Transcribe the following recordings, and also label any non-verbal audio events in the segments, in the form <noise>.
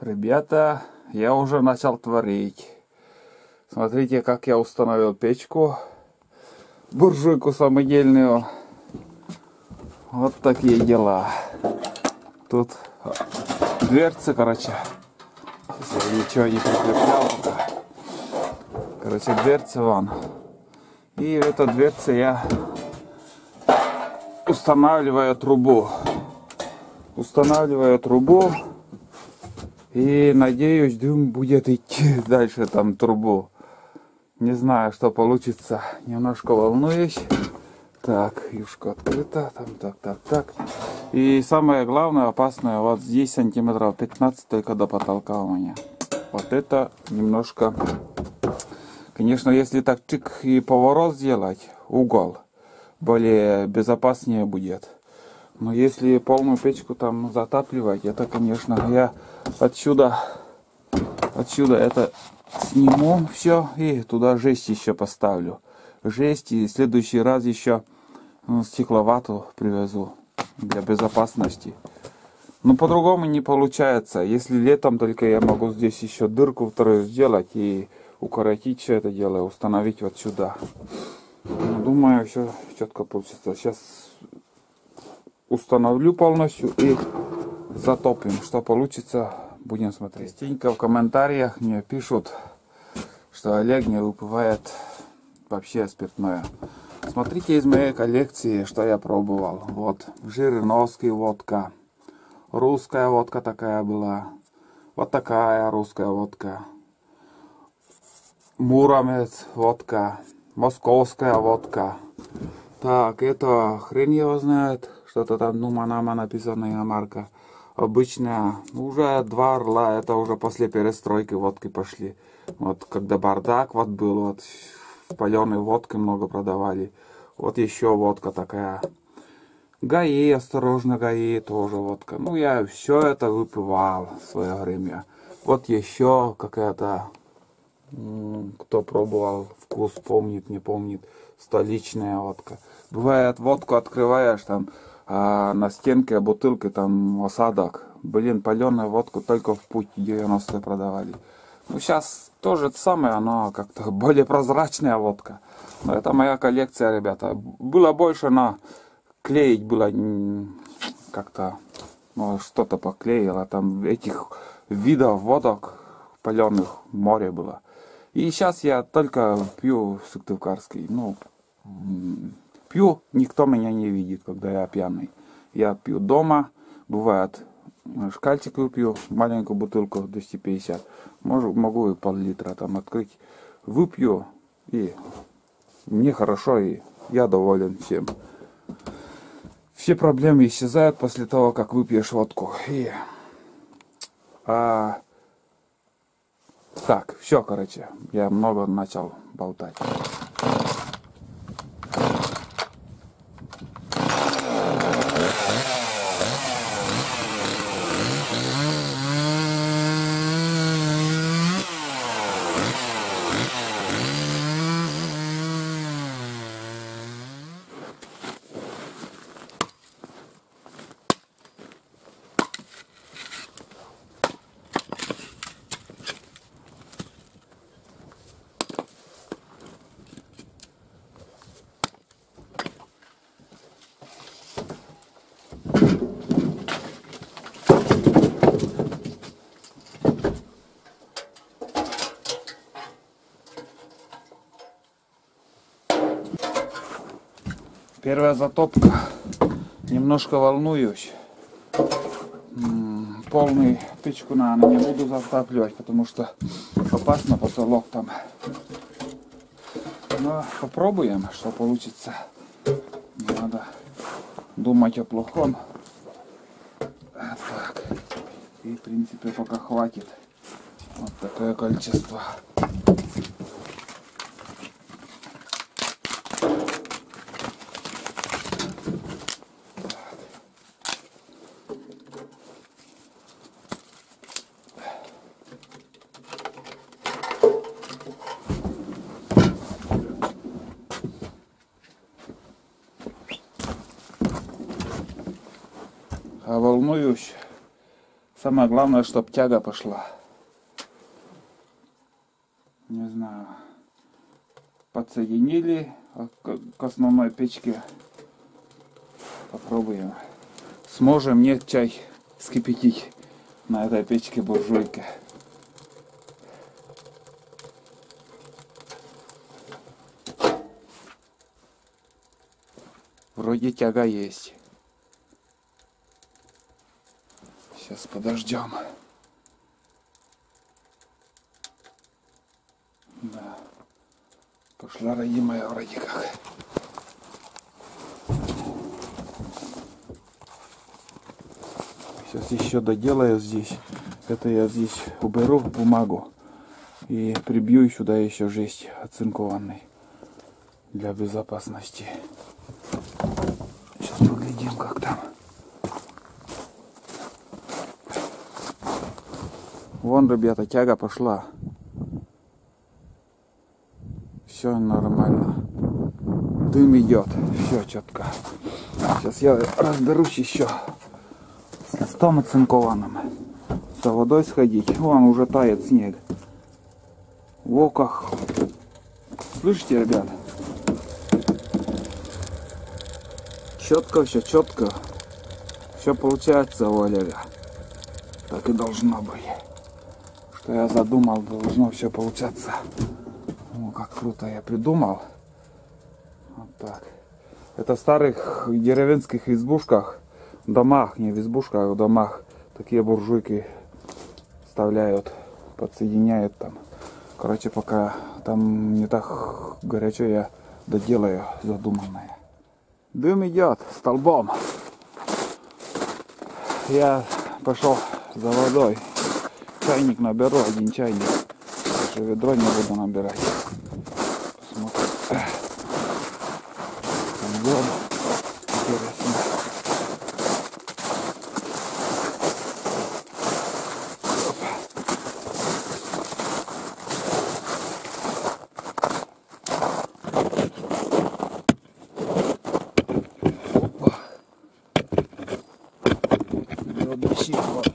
Ребята, я уже начал творить. Смотрите, как я установил печку. Буржуйку самодельную. Вот такие дела. Тут дверцы, короче. Я ничего не прикреплял. Короче, дверцы вон. И в эту дверцу я устанавливаю трубу. Устанавливаю трубу. И надеюсь, дым будет идти <laughs> дальше там трубу. Не знаю, что получится. Немножко волнуюсь. Так, юшка открыта. Там, так, так, так. И самое главное, опасное, вот здесь сантиметров 15 только до потолка у меня. Вот это немножко... Конечно, если так чик и поворот сделать, угол, более безопаснее будет. Но если полную печку там затапливать, это, конечно, я отсюда, отсюда это сниму все и туда жесть еще поставлю. Жесть и в следующий раз еще ну, стекловату привезу для безопасности. Но по-другому не получается. Если летом только я могу здесь еще дырку вторую сделать и укоротить все это дело, установить вот сюда. Ну, думаю, все четко получится. Сейчас установлю полностью и затопим. Что получится, будем смотреть. Частенько в комментариях мне пишут, что Олег не выпивает вообще спиртное. Смотрите из моей коллекции, что я пробовал. Вот, Жириновский водка. Русская водка такая была. Вот такая русская водка. Муромец водка. Московская водка. Так, это хрен его знает. Что-то там Нуманама написано марка. Обычная. Уже два орла. Это уже после перестройки водки пошли. Вот когда бардак вот был, вот паленой водки много продавали. Вот еще водка такая. ГАИ, осторожно, ГАИ, тоже водка. Ну, я все это выпивал в свое время. Вот еще какая-то, кто пробовал, вкус помнит, не помнит, столичная водка. Бывает, водку открываешь, там а на стенке бутылки там осадок. Блин, паленую водку только в путь 90-е продавали. Ну, сейчас тоже это самое, оно как-то <laughs> более прозрачная водка. Но это моя коллекция, ребята. Было больше на клеить было как-то ну, что-то поклеило. Там этих видов водок паленых море было. И сейчас я только пью сыктывкарский. Ну, пью, никто меня не видит, когда я пьяный. Я пью дома, бывает шкальчик выпью, маленькую бутылку 250, могу, могу и пол-литра там открыть, выпью, и мне хорошо, и я доволен всем. Все проблемы исчезают после того, как выпьешь водку. И, а, так, все, короче, я много начал болтать. Первая затопка. Немножко волнуюсь. Полный печку, наверное, не буду затапливать, потому что опасно потолок там. Но попробуем, что получится. Не надо думать о плохом. Так. И, в принципе, пока хватит. Вот такое количество. Самое главное, чтобы тяга пошла. Не знаю. Подсоединили к основной печке. Попробуем. Сможем нет чай скипятить на этой печке буржуйки. Вроде тяга есть. Сейчас подождем. Да. Пошла родимая вроде как. Сейчас еще доделаю здесь. Это я здесь уберу бумагу. И прибью сюда еще жесть оцинкованный для безопасности. Сейчас поглядим, как там. Вон, ребята, тяга пошла. Все нормально. Дым идет. Все четко. Сейчас я разберусь еще с листом оцинкованным. За водой сходить. Вон уже тает снег. Во как. Слышите, ребят? Четко все, четко. Все получается Олега. Так и должно быть. Что я задумал, должно все получаться. О, как круто я придумал. Вот так. Это в старых деревенских избушках, домах, не в избушках, а в домах, такие буржуйки вставляют, подсоединяют там. Короче, пока там не так горячо, я доделаю задуманное. Дым идет столбом. Я пошел за водой. Чайник наберу, один чайник. Даже ведро не буду набирать. Посмотрим. Там Интересно.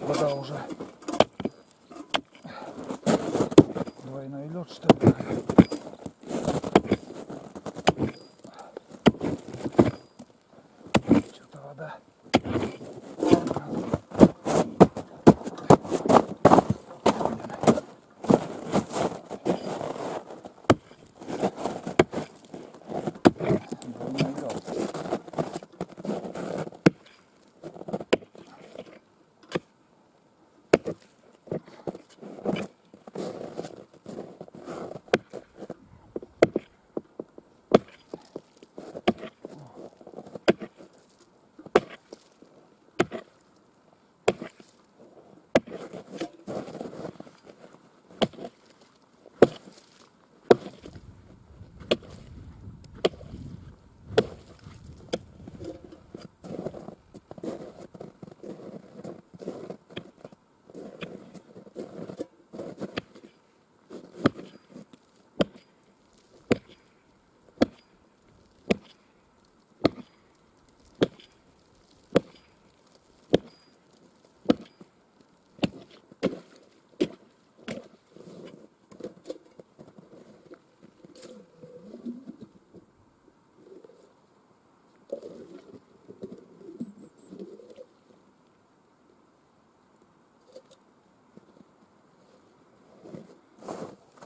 Вода уже двойной лед что ли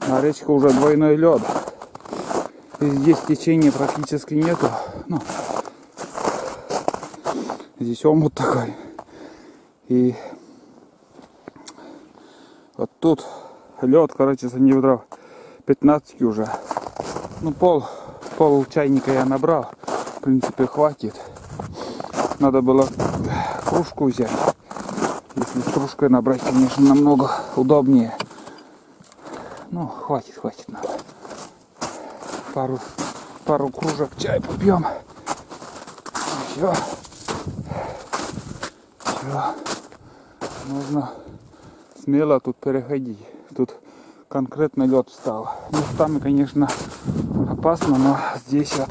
А речка уже двойной лед. И здесь течения практически нету. Ну, здесь омут такой. И вот тут лед, короче, сантиметров 15 уже. Ну, пол, пол чайника я набрал. В принципе, хватит. Надо было кружку взять. Если с кружкой набрать, конечно, намного удобнее. Ну, хватит, хватит надо. Пару, пару кружек чай попьем. Все. Все. Нужно смело тут переходить. Тут конкретно лед встал. Местами, конечно, опасно, но здесь вот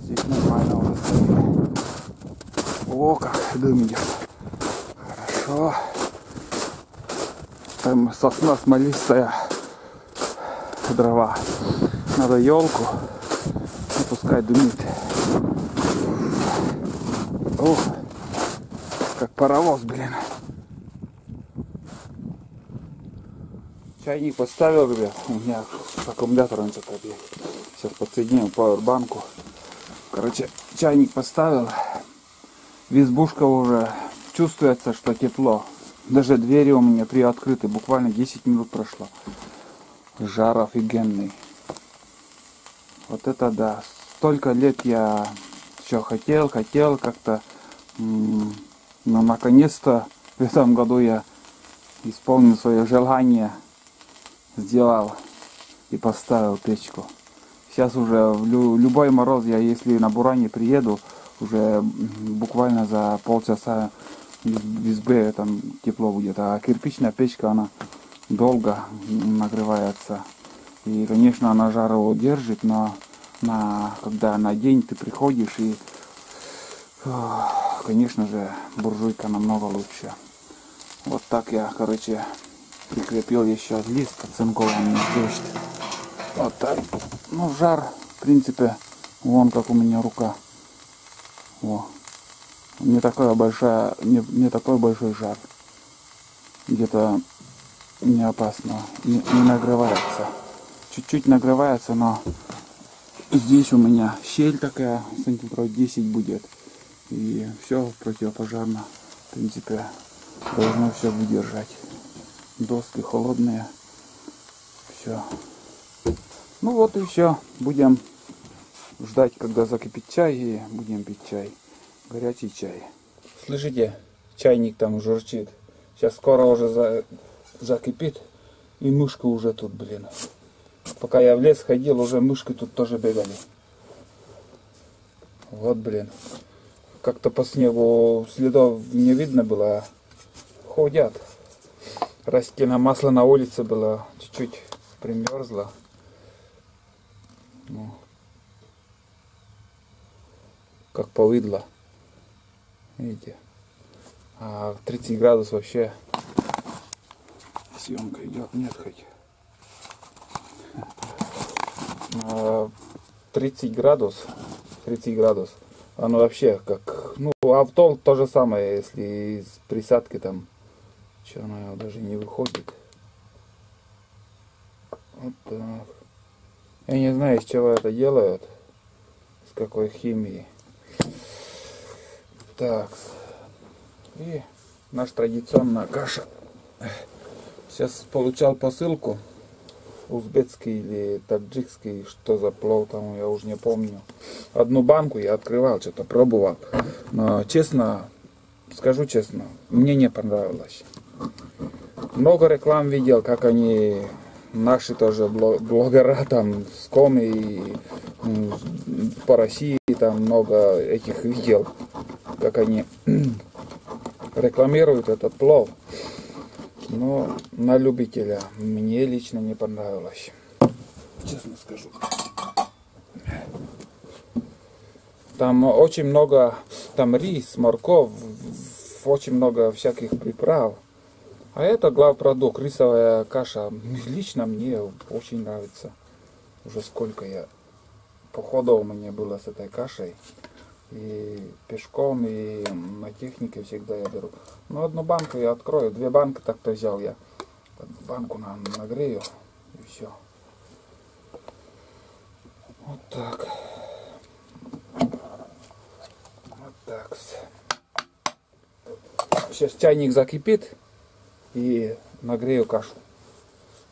здесь нормально уже. О, как дым идет. О, там сосна смолистая дрова. Надо елку, пускай дымит. О, как паровоз, блин. Чайник поставил, ребят. У меня аккумулятор он что-то Сейчас подсоединим пауэрбанку. Короче, чайник поставил. Визбушка уже чувствуется, что тепло. Даже двери у меня приоткрыты. Буквально 10 минут прошло. Жар офигенный. Вот это да. Столько лет я все хотел, хотел как-то. Но наконец-то в этом году я исполнил свое желание сделал и поставил печку. Сейчас уже в любой мороз, я если на Буране приеду, уже буквально за полчаса избе там тепло будет. А кирпичная печка, она долго нагревается. И, конечно, она жару держит, но на, когда на день ты приходишь и, конечно же, буржуйка намного лучше. Вот так я, короче, прикрепил еще лист оцинкованный дождь. Вот так. Ну, жар, в принципе, вон как у меня рука. О. Не такая большая, не, не такой большой жар. Где-то не опасно, не, не нагревается. Чуть-чуть нагревается, но здесь у меня щель такая, сантиметров 10 будет. И все противопожарно, в принципе, должно все выдержать доски холодные. Все. Ну вот и все. Будем ждать, когда закипит чай, и будем пить чай. Горячий чай. Слышите, чайник там журчит. Сейчас скоро уже за... закипит. И мышка уже тут, блин. Пока я в лес ходил, уже мышки тут тоже бегали. Вот, блин. Как-то по снегу следов не видно было, а ходят растительное масло на улице было чуть-чуть примерзло. Ну, как повыдло. Видите? А 30 градусов вообще съемка идет, нет хоть. 30 градус, 30 градус, оно вообще как, ну, авто то же самое, если из присадки там Че она даже не выходит. Вот так. Я не знаю, из чего это делают. С какой химией. Так. И наша традиционная каша. Сейчас получал посылку. Узбекский или таджикский, что за плов там, я уже не помню. Одну банку я открывал, что-то пробовал. Но честно, скажу честно, мне не понравилось. Много реклам видел, как они, наши тоже блогера там с коми и по России там много этих видел, как они <clears throat> рекламируют этот плов. Но на любителя мне лично не понравилось. Честно скажу. Там очень много, там рис, морковь, очень много всяких приправ. А это главпродукт, рисовая каша. Лично мне очень нравится. Уже сколько я походов мне было с этой кашей. И пешком, и на технике всегда я беру. Ну, одну банку я открою. Две банки так-то взял я. Банку на, нагрею. И все. Вот так. Вот так. Сейчас чайник закипит и нагрею кашу.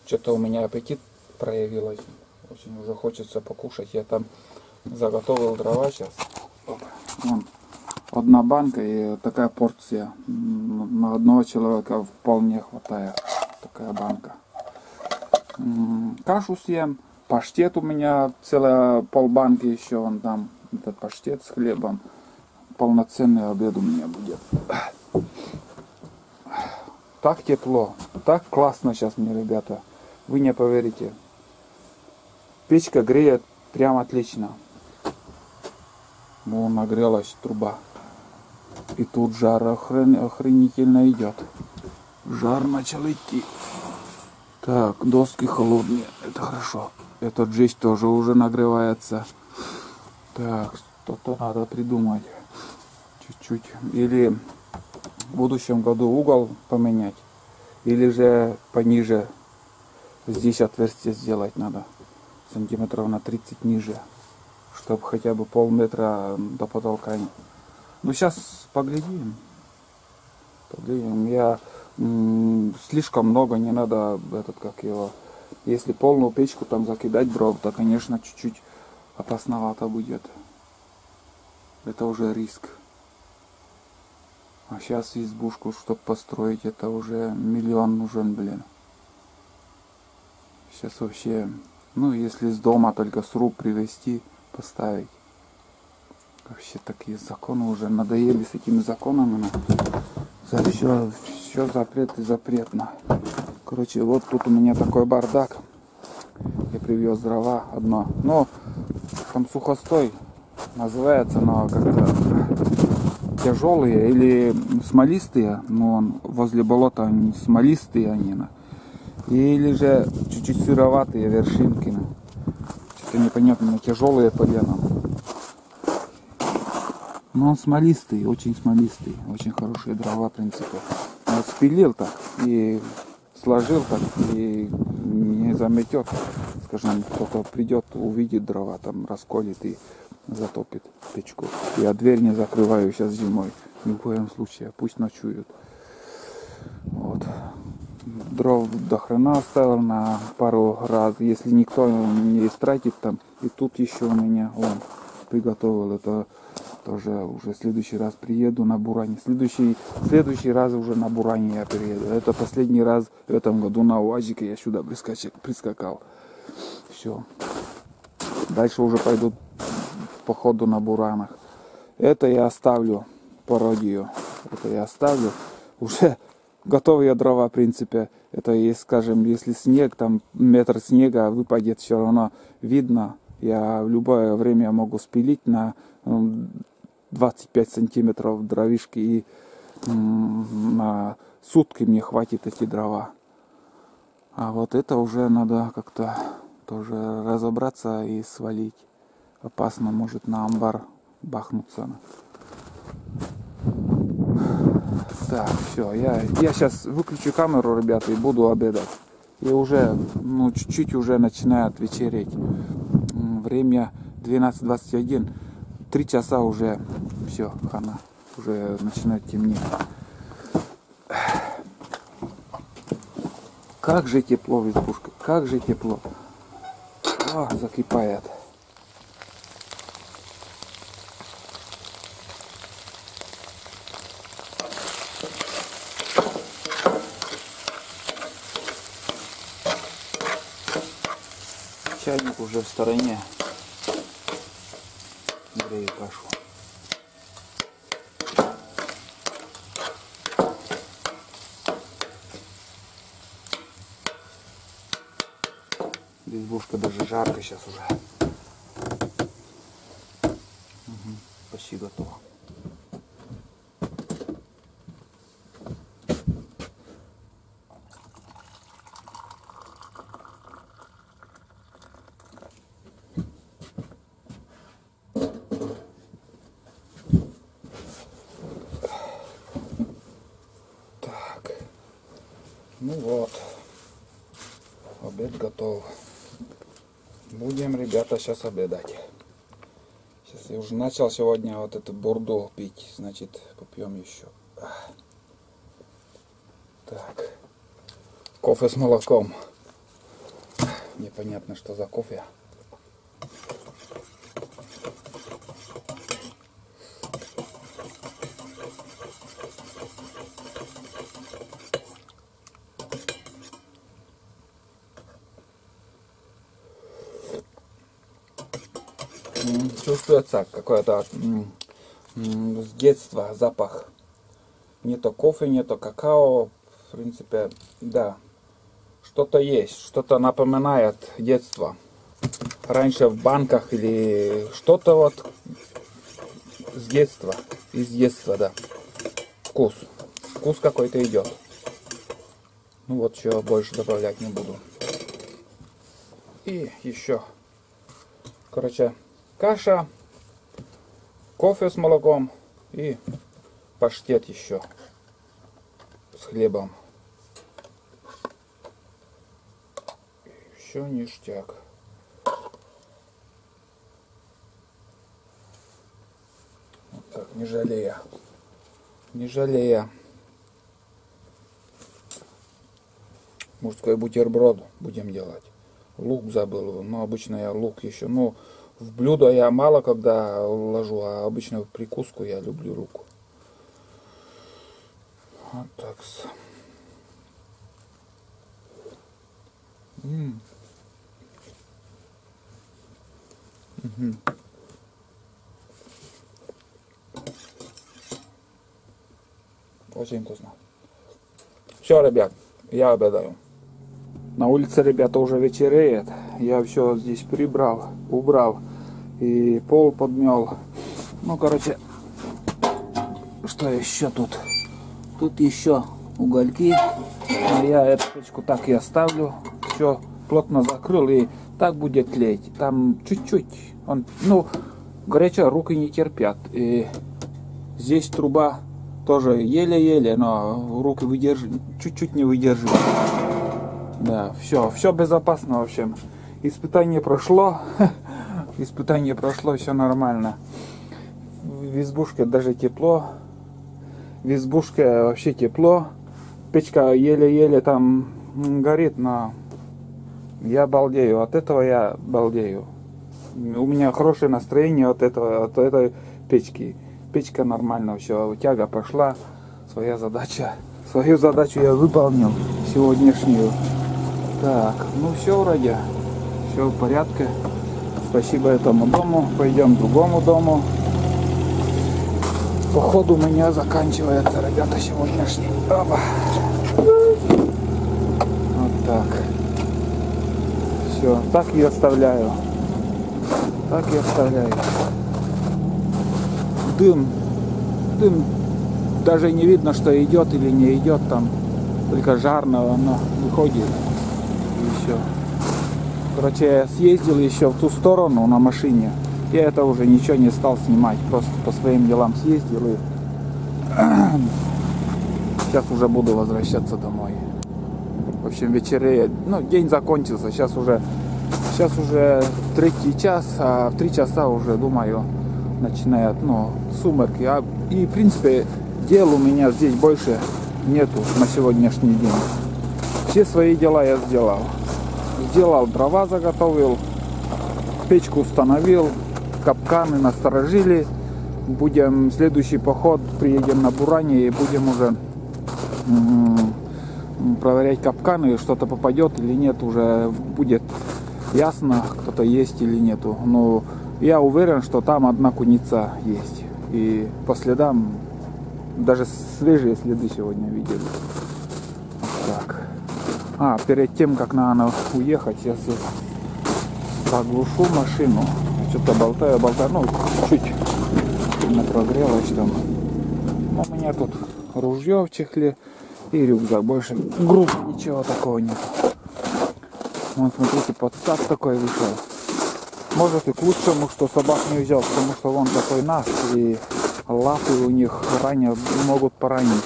Что-то у меня аппетит проявилось. Очень уже хочется покушать. Я там заготовил дрова сейчас. Вон, одна банка и такая порция. На одного человека вполне хватает. Такая банка. Кашу съем. Паштет у меня целая полбанки еще. Вон там этот паштет с хлебом. Полноценный обед у меня будет так тепло, так классно сейчас мне, ребята. Вы не поверите. Печка греет прям отлично. Вон нагрелась труба. И тут жар охрен... охренительно идет. Жар начал идти. Так, доски холодные, это хорошо. Этот жесть тоже уже нагревается. Так, что-то надо придумать. Чуть-чуть. Или в будущем году угол поменять. Или же пониже. Здесь отверстие сделать надо. Сантиметров на 30 ниже. Чтобы хотя бы полметра до потолка. Ну сейчас поглядим. Поглядим. Я слишком много не надо этот как его. Если полную печку там закидать дров, то конечно чуть-чуть опасновато будет. Это уже риск. А сейчас избушку, чтобы построить, это уже миллион нужен, блин. Сейчас вообще, ну если с дома только сруб привезти, поставить. Вообще такие законы уже надоели с этими законами. За все, все запрет и запретно. Короче, вот тут у меня такой бардак. Я привез дрова одно. Но там сухостой называется, но как-то тяжелые или смолистые, но он возле болота они смолистые они. Или же чуть-чуть сыроватые вершинки. Что-то непонятно, тяжелые полено. Но он смолистый, очень смолистый, очень хорошие дрова, в принципе. Вот спилил так и сложил так и не заметет. Скажем, кто-то придет, увидит дрова, там расколет и затопит печку. Я дверь не закрываю сейчас зимой. Ни в коем случае. Пусть ночуют. Вот. Дров до хрена оставил на пару раз. Если никто не истратит там. И тут еще у меня он приготовил. Это тоже уже в следующий раз приеду на Буране. Следующий, следующий раз уже на Буране я приеду. Это последний раз в этом году на УАЗике я сюда прискакал. Все. Дальше уже пойду по ходу на буранах. Это я оставлю пародию. Это я оставлю. <laughs> Уже готовые дрова, в принципе. Это, есть, скажем, если снег, там метр снега выпадет, все равно видно. Я в любое время могу спилить на 25 сантиметров дровишки и на сутки мне хватит эти дрова. А вот это уже надо как-то тоже разобраться и свалить опасно может на амбар бахнуться. Так, все, я, я сейчас выключу камеру, ребята, и буду обедать. И уже, ну, чуть-чуть уже начинает вечереть. Время 12.21. Три часа уже, все, хана. Уже начинает темнеть. Как же тепло в избушке, как же тепло. О, закипает. Чайник уже в стороне. Грею кашу. Избушка даже жарко сейчас уже. Угу, почти готово. Ну вот, обед готов. Будем, ребята, сейчас обедать. Сейчас я уже начал сегодня вот эту бурду пить, значит, попьем еще. Так, кофе с молоком. Непонятно, что за кофе. Чувствуется какой-то с детства запах. Нету кофе, нету какао. В принципе, да. Что-то есть, что-то напоминает детство. Раньше в банках или что-то вот с детства. Из детства, да. Вкус. Вкус какой-то идет. Ну вот, еще больше добавлять не буду. И еще. Короче, каша, кофе с молоком и паштет еще с хлебом. Еще ништяк. Вот так, не жалея. Не жалея. Мужской бутерброд будем делать. Лук забыл, но обычно я лук еще, ну, в блюдо я мало когда ложу, а обычно в прикуску я люблю руку. Вот так. М Угу. Очень вкусно. Все, ребят, я обедаю. На улице, ребята, уже вечереет. Я все здесь прибрал, убрал. И пол подмел. Ну, короче, что еще тут? Тут еще угольки. А я эту печку так и оставлю. Все плотно закрыл и так будет тлеть. Там чуть-чуть. Он, ну, горячо руки не терпят. И здесь труба тоже еле-еле, но руки выдерживают, чуть-чуть не выдерживают. Да, все, все безопасно, в общем. Испытание прошло. <laughs> Испытание прошло, все нормально. В избушке даже тепло. В избушке вообще тепло. Печка еле-еле там горит, но я балдею. От этого я балдею. У меня хорошее настроение от этого, от этой печки. Печка нормально, все, тяга пошла. Своя задача. Свою задачу я выполнил сегодняшнюю. Так, ну все вроде. Все в порядке. Спасибо этому дому. Пойдем к другому дому. Походу у меня заканчивается, ребята, сегодняшний. Опа. Вот так. Все, так и оставляю. Так и оставляю. Дым. Дым. Даже не видно, что идет или не идет там. Только жарно оно выходит все. Короче, я съездил еще в ту сторону на машине. Я это уже ничего не стал снимать. Просто по своим делам съездил и <clears throat> сейчас уже буду возвращаться домой. В общем, вечереет. Ну, день закончился. Сейчас уже сейчас уже третий час, а в три часа уже, думаю, начинает, ну, сумерки. А, и, в принципе, дел у меня здесь больше нету на сегодняшний день. Все свои дела я сделал сделал, дрова заготовил, печку установил, капканы насторожили. Будем следующий поход, приедем на Буране и будем уже проверять капканы, что-то попадет или нет, уже будет ясно, кто-то есть или нету. Но я уверен, что там одна куница есть. И по следам, даже свежие следы сегодня видели. А, перед тем, как надо уехать, я заглушу машину. Что-то болтаю, болтаю. Ну, чуть сильно прогрелось там. Но у меня тут ружье в чехле и рюкзак. Больше груз ничего такого нет. Вот смотрите, подстав такой вышел. Может и к лучшему, что собак не взял, потому что вон такой нас и лапы у них ранят, могут поранить.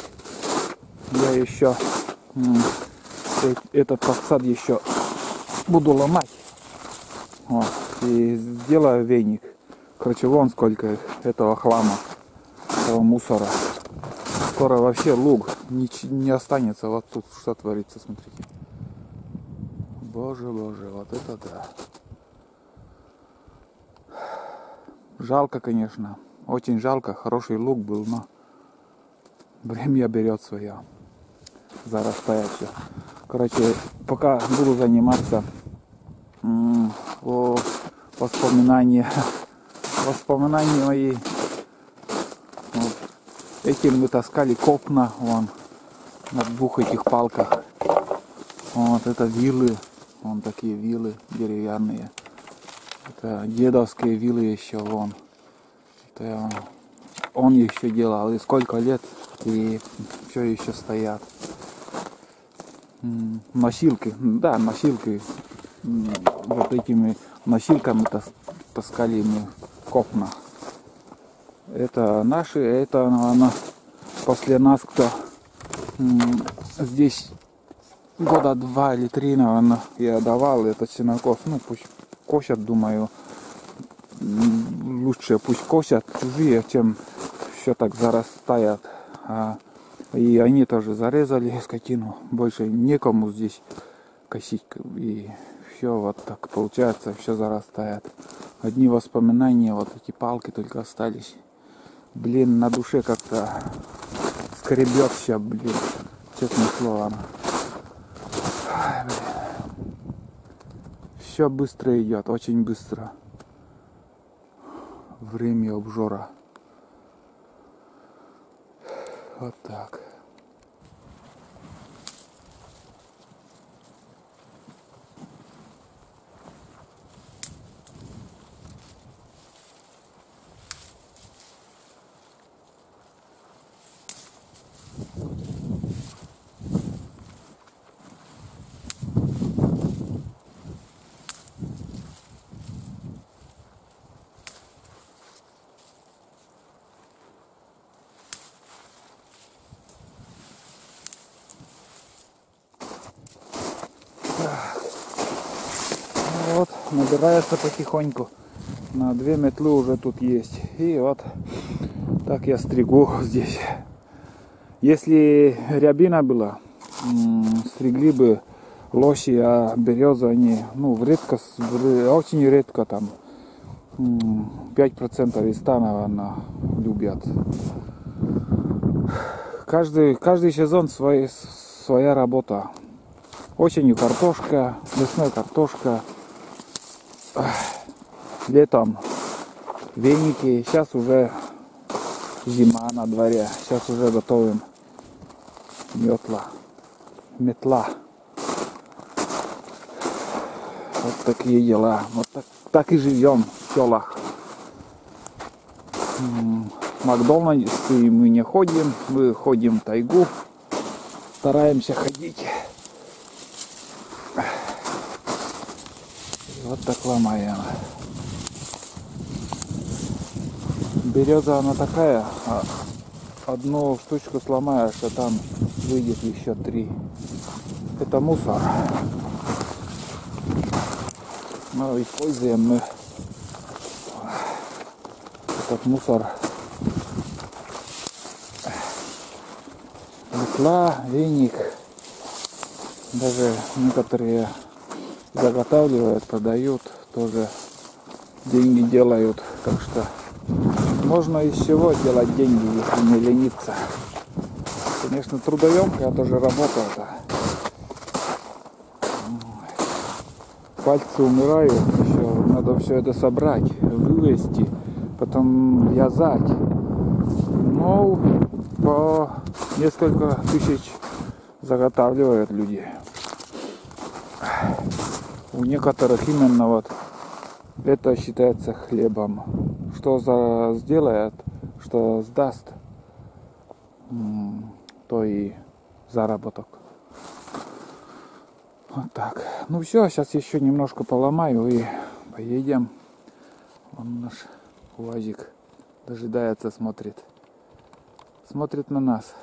Я еще этот подсад еще буду ломать. Вот. И сделаю веник. Короче, вон сколько этого хлама, этого мусора. Скоро вообще луг не, не останется. Вот тут что творится, смотрите. Боже, боже, вот это да. Жалко, конечно. Очень жалко. Хороший лук был, но время берет свое. Зарастает все. Короче, пока буду заниматься воспоминания, воспоминания мои. Вот. Этим мы таскали копна вон на двух этих палках. Вот это вилы, вон такие вилы деревянные. Это дедовские вилы еще вон. Это он еще делал, и сколько лет, и все еще стоят. Носилки, да, носилки, вот этими носилками тас- таскали мы копна. Это наши, это, наверное, после нас кто здесь года два или три, наверное, я давал этот сенокос. Ну, пусть косят, думаю, лучше пусть косят чужие, чем все так зарастает. А, и они тоже зарезали <laughs> скотину. Больше некому здесь косить. И все вот так получается, все зарастает. Одни воспоминания, вот эти палки только остались. Блин, на душе как-то скребет все, блин. Честное слово. Все быстро идет, очень быстро. Время обжора. Вот так. Ну Вот, набирается потихоньку. На две метлы уже тут есть. И вот так я стригу здесь. Если рябина была, стригли бы лоси, а березы они, ну, редко, очень редко там. м, 5% из она любят. Каждый, каждый сезон свой, своя работа. Осенью картошка, весной картошка, летом веники. Сейчас уже зима на дворе. Сейчас уже готовим метла. Метла. Вот такие дела. Вот так, так и живем в селах. Макдональдс мы не ходим, мы ходим в тайгу. Стараемся ходить. И вот так ломаем. Береза она такая, а одну штучку сломаешь, а там выйдет еще три. Это мусор. Ну, используем мы этот мусор. Метла, веник. Даже некоторые заготавливают, продают, тоже деньги делают. Так что можно из всего делать деньги, если не лениться. Конечно, трудоемкая тоже работа это. Пальцы умирают, еще надо все это собрать, вывести, потом вязать. Ну, по несколько тысяч заготавливают люди. У некоторых именно вот это считается хлебом. Что за сделает, что сдаст, то и заработок. Вот так. Ну все, сейчас еще немножко поломаю и поедем. Он наш УАЗик дожидается, смотрит. Смотрит на нас.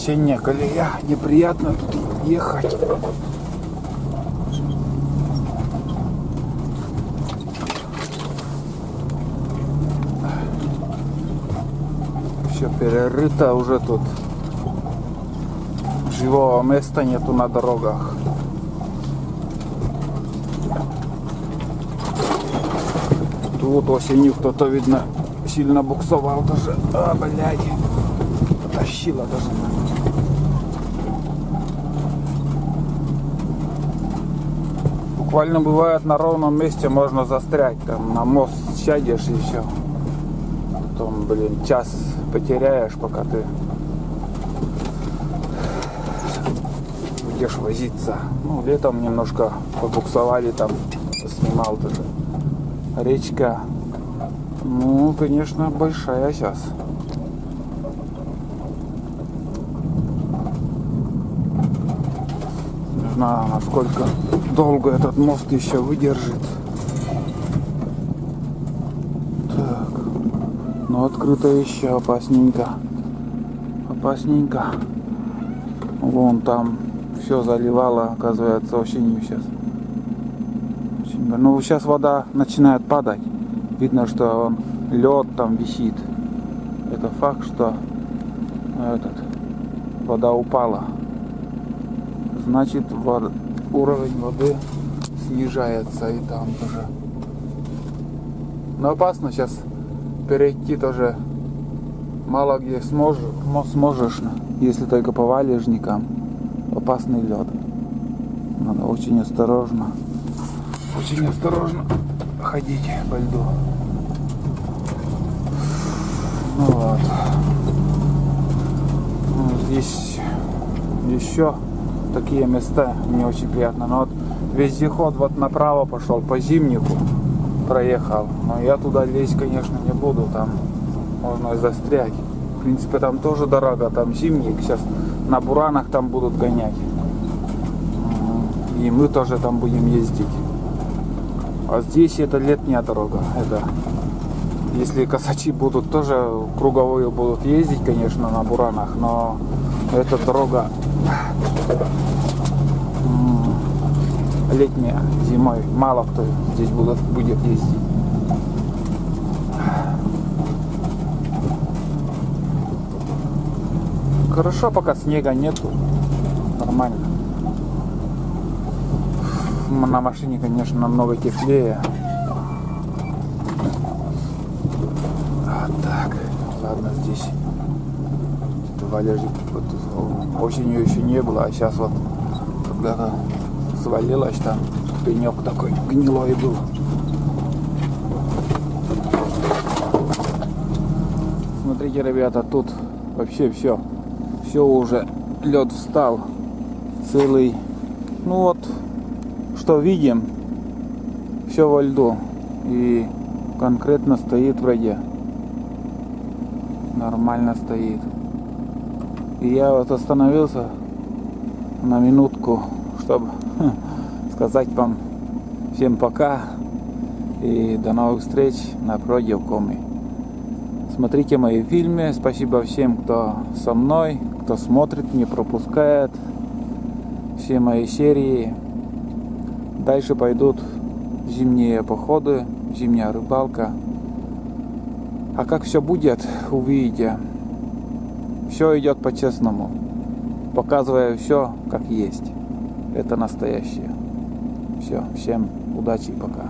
Осенняя колея, неприятно тут ехать. Все перерыто уже тут. живого места нету на дорогах. Тут осенью кто-то, видно, сильно буксовал даже. А, блядь. Потащило даже. Буквально бывает на ровном месте можно застрять. Там на мост сядешь и все. Потом, блин, час потеряешь, пока ты будешь возиться. Ну, летом немножко побуксовали там, снимал тоже. Речка, ну, конечно, большая сейчас. Знаю, насколько долго этот мост еще выдержит. Так. Но открыто еще опасненько. Опасненько. Вон там все заливало, оказывается, осенью сейчас. Ну, сейчас вода начинает падать. Видно, что он лед там висит. Это факт, что этот, вода упала. Значит, уровень воды снижается и там тоже. Но опасно сейчас перейти тоже мало где сможешь, сможешь, если только по валежникам. Опасный лед. Надо очень осторожно, очень осторожно ходить по льду. Ну вот. Ну, здесь еще такие места не очень приятно. Но вот вездеход вот направо пошел по зимнику проехал. Но я туда лезть, конечно, не буду. Там можно застрять. В принципе, там тоже дорога. Там зимник. Сейчас на буранах там будут гонять. И мы тоже там будем ездить. А здесь это летняя дорога. Это если косачи будут тоже круговые будут ездить, конечно, на буранах, но эта дорога летняя, зимой мало кто здесь будет, будет ездить. Хорошо, пока снега нету. Нормально. На машине, конечно, намного теплее. ладно, здесь валежик вот, осенью еще не было, а сейчас вот когда-то свалилось там, пенек такой гнилой был. Смотрите, ребята, тут вообще все, все уже лед встал целый. Ну вот, что видим, все во льду и конкретно стоит в воде нормально стоит. И я вот остановился на минутку, чтобы <laughs> сказать вам всем пока и до новых встреч на Продиокоме. Смотрите мои фильмы. Спасибо всем, кто со мной, кто смотрит, не пропускает все мои серии. Дальше пойдут зимние походы, зимняя рыбалка. А как все будет, увидите. Все идет по-честному. Показывая все, как есть. Это настоящее. Все, всем удачи и пока.